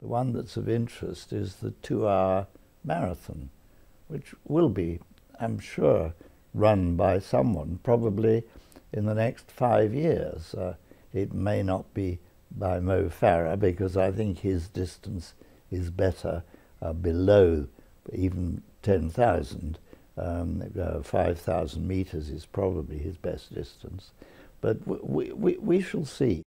The one that's of interest is the two hour marathon, which will be, I'm sure, run by someone probably in the next five years. Uh, it may not be by Mo Farah because I think his distance is better uh, below even 10,000. Um, uh, 5,000 meters is probably his best distance. But we, we, we shall see.